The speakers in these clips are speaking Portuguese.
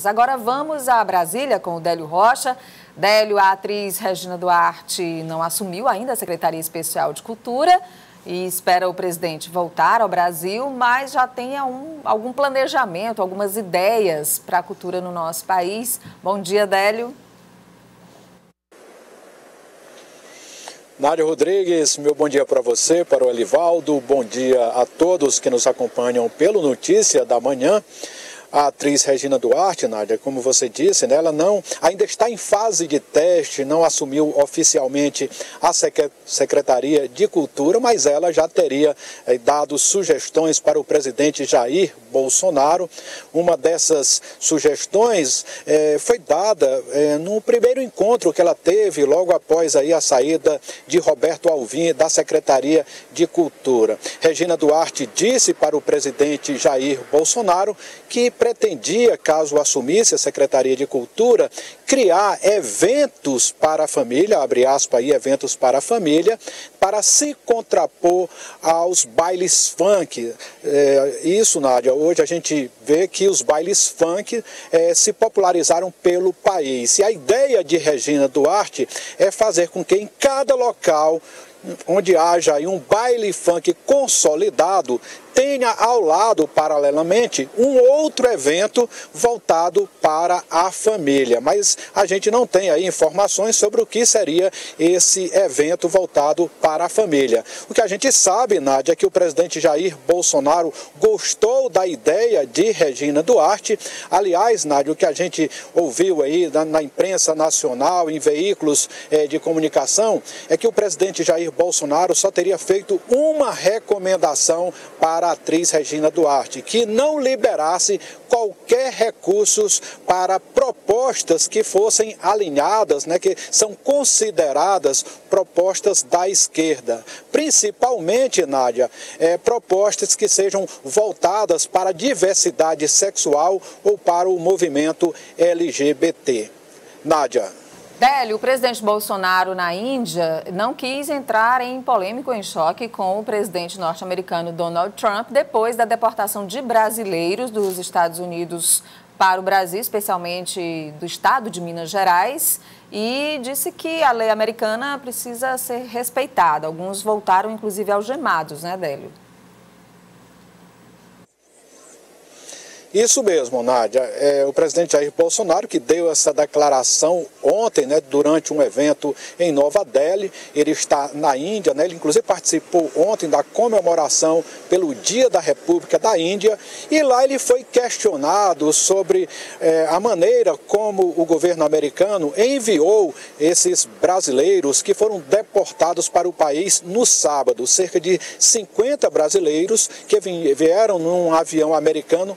atrasadas. Agora vamos a Brasília com o Délio Rocha. Délio, a atriz Regina Duarte não assumiu ainda a Secretaria Especial de Cultura e espera o presidente voltar ao Brasil, mas já tem um, algum planejamento, algumas ideias para a cultura no nosso país. Bom dia, Délio. Nádia Rodrigues, meu bom dia para você, para o Elivaldo, bom dia a todos que nos acompanham pelo Notícia da Manhã. A atriz Regina Duarte, Nádia, como você disse, né, ela não ainda está em fase de teste, não assumiu oficialmente a Secretaria de Cultura, mas ela já teria eh, dado sugestões para o presidente Jair Bolsonaro. Uma dessas sugestões eh, foi dada eh, no primeiro encontro que ela teve logo após aí a saída de Roberto Alvim da Secretaria de Cultura. Regina Duarte disse para o presidente Jair Bolsonaro que pretendia, caso assumisse a Secretaria de Cultura, criar eventos para a família, abre aspas aí, eventos para a família, para se contrapor aos bailes funk. É, isso, Nádia, hoje a gente vê que os bailes funk é, se popularizaram pelo país. E a ideia de Regina Duarte é fazer com que em cada local onde haja um baile funk consolidado, tenha ao lado, paralelamente, um outro evento voltado para a família. Mas a gente não tem aí informações sobre o que seria esse evento voltado para a família. O que a gente sabe, Nádia, é que o presidente Jair Bolsonaro gostou da ideia de Regina Duarte. Aliás, Nádia, o que a gente ouviu aí na, na imprensa nacional, em veículos eh, de comunicação, é que o presidente Jair Bolsonaro só teria feito uma recomendação para para a atriz Regina Duarte, que não liberasse qualquer recursos para propostas que fossem alinhadas, né, que são consideradas propostas da esquerda. Principalmente, Nádia, é, propostas que sejam voltadas para a diversidade sexual ou para o movimento LGBT. Nádia. Délio, o presidente Bolsonaro na Índia não quis entrar em polêmico em choque com o presidente norte-americano Donald Trump depois da deportação de brasileiros dos Estados Unidos para o Brasil, especialmente do estado de Minas Gerais, e disse que a lei americana precisa ser respeitada. Alguns voltaram, inclusive, algemados, né, Délio? Isso mesmo, Nádia. É, o presidente Jair Bolsonaro, que deu essa declaração ontem, né, durante um evento em Nova Delhi, ele está na Índia, né, ele inclusive participou ontem da comemoração pelo Dia da República da Índia, e lá ele foi questionado sobre é, a maneira como o governo americano enviou esses brasileiros que foram deportados para o país no sábado. Cerca de 50 brasileiros que vieram num avião americano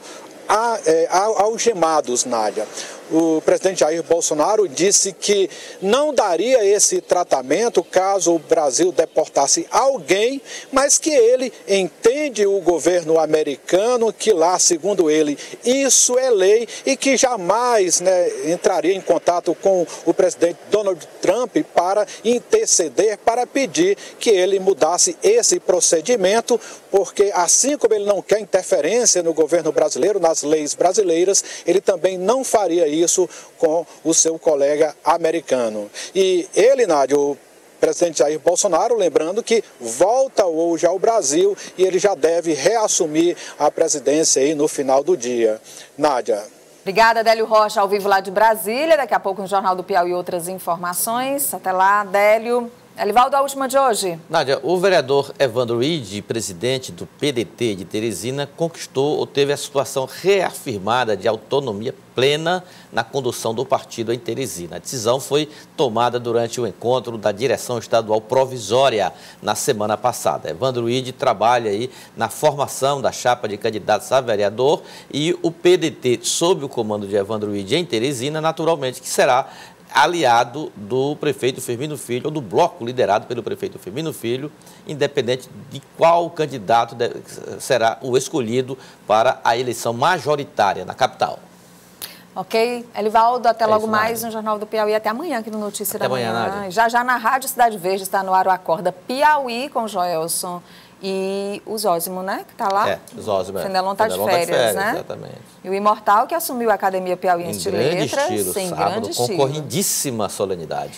algemados, Nádia o presidente Jair Bolsonaro disse que não daria esse tratamento caso o Brasil deportasse alguém, mas que ele entende o governo americano, que lá, segundo ele, isso é lei e que jamais né, entraria em contato com o presidente Donald Trump para interceder, para pedir que ele mudasse esse procedimento, porque assim como ele não quer interferência no governo brasileiro, nas leis brasileiras, ele também não faria isso isso com o seu colega americano. E ele, Nádia, o presidente Jair Bolsonaro, lembrando que volta hoje ao Brasil e ele já deve reassumir a presidência aí no final do dia. Nádia. Obrigada, Délio Rocha, ao vivo lá de Brasília. Daqui a pouco no Jornal do Piauí outras informações. Até lá, Délio. Elivaldo, a última de hoje. Nádia, o vereador Evandro Ide, presidente do PDT de Teresina, conquistou ou teve a situação reafirmada de autonomia plena na condução do partido em Teresina. A decisão foi tomada durante o encontro da direção estadual provisória na semana passada. Evandro Ide trabalha aí na formação da chapa de candidatos a vereador e o PDT, sob o comando de Evandro Ide em Teresina, naturalmente que será aliado do prefeito Firmino Filho, ou do bloco liderado pelo prefeito Firmino Filho, independente de qual candidato será o escolhido para a eleição majoritária na capital. Ok. Elivaldo, até é logo mais no Jornal do Piauí. Até amanhã aqui no Notícia até da Manhã. Amanhã, já já na Rádio Cidade Verde está no ar o Acorda Piauí com Joelson E o Zósimo, né? Que tá lá. É, Zósimo. É. Fenelon tá de férias, tá de férias, né? Exatamente. E o Imortal, que assumiu a Academia Piauiense de Letras. Estilo, sem sábado, grande estilo. concorridíssima solenidade.